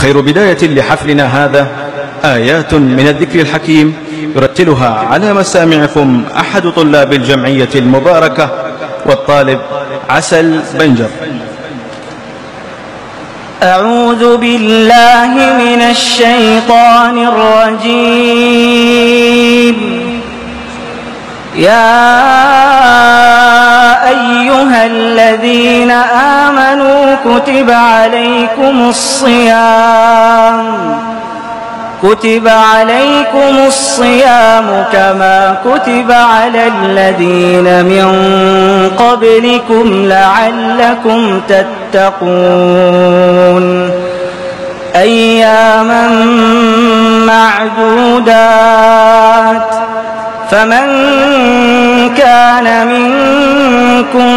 وخير بداية لحفلنا هذا. آيات من الذكر الحكيم يرتلها على مسامعكم أحد طلاب الجمعية المباركة والطالب عسل بنجر. أعوذ بالله من الشيطان الرجيم. يا كتب عليكم الصيام. كتب عليكم الصيام كما كتب على الذين من قبلكم لعلكم تتقون. أياما معدودات. فمن كان منكم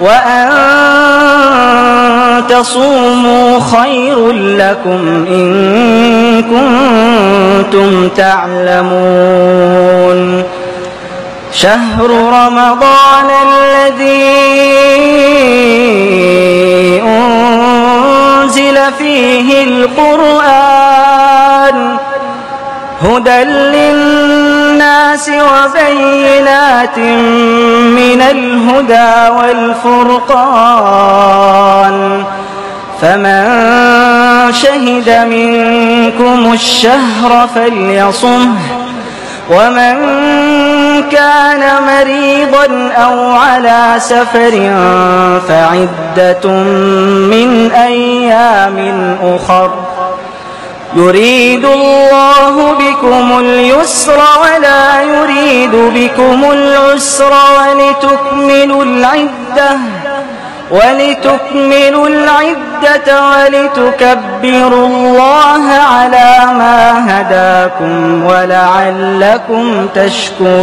وأن تصوموا خير لكم إن كنتم تعلمون. شهر رمضان الذي أنزل فيه القرآن هدى للناس وبينات من الهدى والفرقان فمن شهد منكم الشهر فليصمه ومن كان مريضا أو على سفر فعدة من أيام أخر يريد الله بكم اليسر ولا يريد بكم العسر ولتكملوا العدة ولتكملوا العدة ولتكبروا الله على ما هداكم ولعلكم تشكرون.